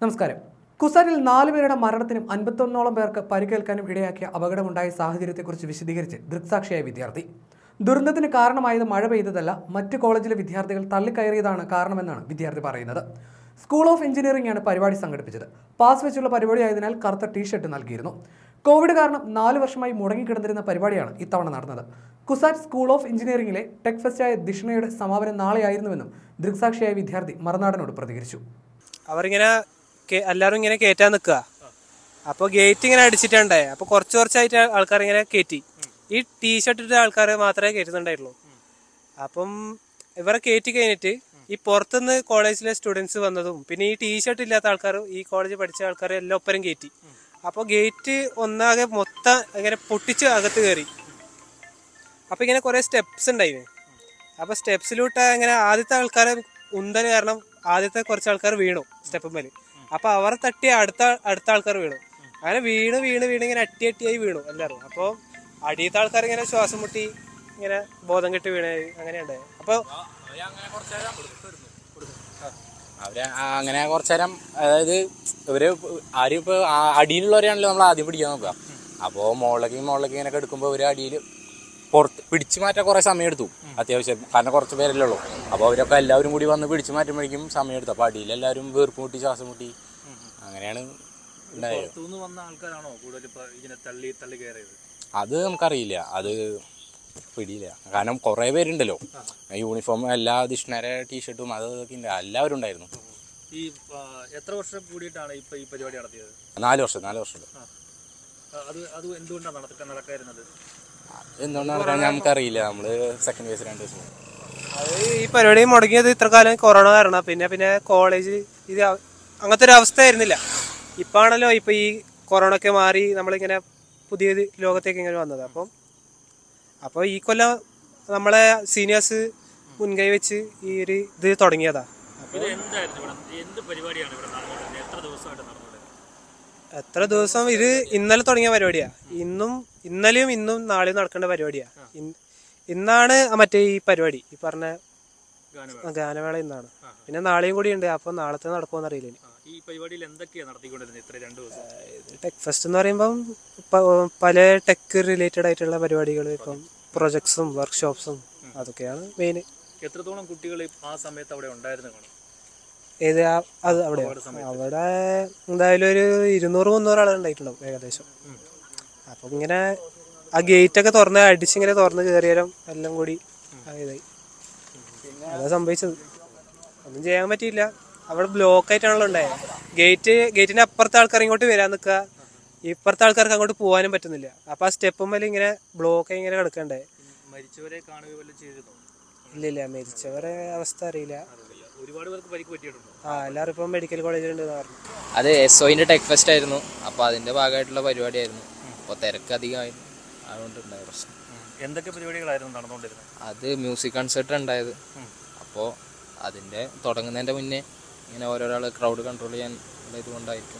നമസ്കാരം. കുസാരിൽ നാലുപേരുടെ മരണത്തിനും അൻപത്തൊന്നോളം പേർക്ക് പരിക്കേൽക്കാനും ഇടയാക്കിയ അപകടമുണ്ടായ സാഹചര്യത്തെക്കുറിച്ച് വിശദീകരിച്ച് ദൃക്സാക്ഷിയായ വിദ്യാർത്ഥി. ദുരന്തത്തിന് കാരണമായത് മഴ പെയ്തതല്ല മറ്റ് കോളേജിലെ വിദ്യാർത്ഥികൾ തള്ളിക്കയറിയതാണ് കാരണമെന്നാണ് വിദ്യാർത്ഥി പറയുന്നത്. സ്കൂൾ ഓഫ് എഞ്ചിനീയറിംഗ് ആണ് പരിപാടി സംഘടിപ്പിച്ചത്. പാസ് വെച്ചുള്ള പരിപാടി ആയതിനാൽ കറുത്ത ടീഷർട്ട് നൽകിയിരുന്നു. കോവിഡ് കാരണം നാല് വർഷമായി മുടങ്ങിക്കിടന്നിരുന്ന പരിപാടിയാണ് ഇത്തവണ നടന്നത്. കുസാറ്റ് സ്കൂൾ ഓഫ് എഞ്ചിനീയറിംഗിലെ ടെക് ഫെസ്റ്റായ ദിഷ്ണയുടെ സമാപനം നാളെയായിരുന്നുവെന്നും ദൃക്സാക്ഷിയായ വിദ്യാർത്ഥി മറുനാടനോട് പ്രതികരിച്ചു. അവരിങ്ങനെ എല്ലാവരും ഇങ്ങനെ കയറ്റാൻ നിൽക്കുക. അപ്പോൾ ഗേറ്റ് ഇങ്ങനെ അടിച്ചിട്ടുണ്ടേ. അപ്പോൾ കുറച്ച് കുറച്ചായിട്ട് ആൾക്കാർ ഇങ്ങനെ കയറ്റി ഈ ടീഷർട്ട് ഇട്ട ആൾക്കാർ മാത്രമേ കയറ്റുന്നുണ്ടായിട്ടുള്ളൂ അപ്പം ഇവരെ കയറ്റി കഴിഞ്ഞിട്ട് ഈ പുറത്തുനിന്ന് കോളേജിലെ സ്റ്റുഡൻസ് വന്നതും പിന്നെ ഈ ടീഷർട്ട് ഇല്ലാത്ത ആൾക്കാർ ഈ കോളേജിൽ പഠിച്ച ആൾക്കാർ എല്ലാം ഒപ്പരം കയറ്റി അപ്പോൾ ഗേറ്റ് ഒന്നാകെ മൊത്തം ഇങ്ങനെ പൊട്ടിച്ച് അകത്ത് കയറി. അപ്പൊ ഇങ്ങനെ കുറെ സ്റ്റെപ്സ് ഉണ്ടായിരുന്നു അപ്പൊ സ്റ്റെപ്സിലൂട്ട് ഇങ്ങനെ ആദ്യത്തെ ആൾക്കാരെ ഉന്തൽ കാരണം ആദ്യത്തെ കുറച്ച് ആൾക്കാർ വീണു സ്റ്റെപ്പ് മേൽ. അപ്പൊ അവരെ തട്ടി അടുത്ത അടുത്ത ആൾക്കാർ വീണു. അങ്ങനെ വീണ് വീണ് വീണ് ഇങ്ങനെ അട്ടി അട്ടിയായി വീണു എല്ലാവരും. അപ്പോൾ അടിയത്തെ ആൾക്കാർ ഇങ്ങനെ ശ്വാസം മുട്ടി ഇങ്ങനെ ബോധം കെട്ടി വീണായി അങ്ങനെയുണ്ടായി അപ്പൊ അവർ അങ്ങനെ കുറച്ചേരം അതായത് ഇവർ ആരും ഇപ്പൊ അടിയിലുള്ളവരെയാണല്ലോ നമ്മൾ ആദ്യം പിടിക്കാൻ നോക്കുക. അപ്പോൾ മുകളിലേക്ക് മുകളിലേക്ക് ഇങ്ങനെ എടുക്കുമ്പോൾ ഒരു അടിയിൽ പുറത്ത് പിടിച്ചു മാറ്റാൻ കുറെ സമയം എടുത്തു. അത്യാവശ്യം കാരണം കുറച്ച് പേരല്ലേ ഉള്ളൂ. അപ്പോൾ അവരൊക്കെ എല്ലാവരും കൂടി വന്ന് പിടിച്ചു മാറ്റുമ്പോഴേക്കും സമയം എടുത്തു. അപ്പോൾ അടിയിൽ എല്ലാവരും വീർപ്പ് മുട്ടി ശ്വാസം മുട്ടി അങ്ങനെയാണ് പുറത്തുനിന്ന് വന്ന ആൾക്കാരാണോ കൂടുതൽ ഇപ്പൊ ഇതിനെ തള്ളി തള്ളി കയറിയത് അത് നമുക്കറിയില്ല. അത് പിടിയില്ല. കാരണം കുറേ പേരുണ്ടല്ലോ. യൂണിഫോം എല്ലാ ദിഷ്ണരെ ടീഷർട്ടും അതൊക്കെ ഇതൊക്കെ എല്ലാവരും ഉണ്ടായിരുന്നു. ഈ എത്ര വർഷം കൂടിയിട്ടാണ് ഇപ്പൊ ഈ പരിപാടി നടത്തിയത്? നാല് വർഷം നാല് വർഷം. അത് അത് എന്തുകൊണ്ടാണ് നടക്ക നടക്കായിരുന്നത്? എന്തുകൊണ്ടാണ് നടക്കാൻ നമുക്കറിയില്ല. നമ്മൾ സെക്കൻഡ് വേസ് രണ്ട് ദിവസം. അത് ഈ പരിപാടി മുടങ്ങിയത് ഇത്ര കാലം കൊറോണ കാരണം. പിന്നെ പിന്നെ കോളേജ് ഇത് അങ്ങനത്തെ ഒരു അവസ്ഥ ആയിരുന്നില്ല ഇപ്പൊ ഈ കൊറോണ ഒക്കെ മാറി നമ്മളിങ്ങനെ പുതിയ ലോകത്തേക്ക് ഇങ്ങനെ വന്നത്. അപ്പം അപ്പോൾ ഈ കൊല്ലം നമ്മളെ സീനിയേഴ്സ് മുൻകൈ വെച്ച് ഈ ഒരു ഇത് തുടങ്ങിയതാ. എത്ര ദിവസം ഇത് ഇന്നലെ തുടങ്ങിയ പരിപാടിയാ. ഇന്നും ഇന്നലെയും ഇന്നും നാളെയും നടക്കേണ്ട പരിപാടിയാ. ഇന്നാണ് മറ്റേ ഈ പരിപാടി. ഈ പറഞ്ഞ ഗാനമേള. ഇന്നാണ് പിന്നെ നാളെയും കൂടി ഉണ്ട്. അപ്പൊ നാളത്തെ നടക്കുമെന്ന് അറിയില്ല ഈ പരിപാടിയിൽ എന്തൊക്കെയാണ് നടത്തിക്കൊണ്ടിരുന്നത് ഇത്ര രണ്ട് ദിവസം? ടെക് ഫെസ്റ്റ് എന്ന് പറയുമ്പം പല ടെക് റിലേറ്റഡ് ആയിട്ടുള്ള പരിപാടികൾ ഇപ്പം പ്രൊജക്ട്സും വർക്ക്ഷോപ്സും അതൊക്കെയാണ് മെയിൻ എത്രത്തോളം കുട്ടികൾ ആ സമയത്ത് അവിടെ ഉണ്ടായിരുന്നു ഏത് അത് അവിടെ അവിടെ എന്തായാലും ഒരു ഇരുന്നൂറ് മുന്നൂറ് ആളുകൾ ഉണ്ടായിട്ടുണ്ടാവും ഏകദേശം. അപ്പം ഇങ്ങനെ ആ ഗേറ്റ് ഒക്കെ തുറന്ന് അടിച്ചിങ്ങനെ തുറന്ന് കയറിയാലും എല്ലാം കൂടി ഇതായി. അതാ സംഭവിച്ചത്. ഒന്നും ചെയ്യാൻ പറ്റിയില്ല. അവിടെ ബ്ലോക്ക് ആയിട്ടാണല്ലോ ഉണ്ടായത് ഗേറ്റ് ഗേറ്റിന്റെ അപ്പുറത്തെ ആൾക്കാർ ഇങ്ങോട്ട് വരാൻ നിൽക്കുക ഇപ്പുറത്തെ ആൾക്കാർക്ക് അങ്ങോട്ട് പോകാനും പറ്റുന്നില്ല. അപ്പൊ ആ സ്റ്റെപ്പും മേലെ ഇങ്ങനെ ബ്ലോക്ക് ആയി ഇങ്ങനെ കിടക്കണ്ടേ. മരിച്ചവരെ ഇല്ല ഇല്ല മരിച്ചവരെ അവസ്ഥ അറിയില്ല. ഒരുപാട് പേർക്ക് പരിക്ക് പറ്റിയിട്ടുണ്ടോ? ആ എല്ലാവരും ഇപ്പം മെഡിക്കൽ കോളേജിലുണ്ട് പറഞ്ഞു. അത് എസ് ഒന്റെ ടെക് ഫെസ്റ്റ് ആയിരുന്നു. അപ്പൊ അതിന്റെ ഭാഗമായിട്ടുള്ള പരിപാടിയായിരുന്നു. അപ്പോൾ തിരക്ക് അധികമായിരുന്നു അതുകൊണ്ടുണ്ടായ പ്രശ്നം. എന്തൊക്കെ പരിപാടികളായിരുന്നു നടന്നുകൊണ്ടിരുന്നത്? അത് മ്യൂസിക് കൺസേർട്ട് ഉണ്ടായത്. അപ്പോൾ അതിന്റെ തുടങ്ങുന്നതിന്റെ മുന്നേ ഇങ്ങനെ ഓരോരാൾ ക്രൗഡ് കൺട്രോൾ ചെയ്യാൻ ഉള്ള ഇതുകൊണ്ടായിരിക്കും.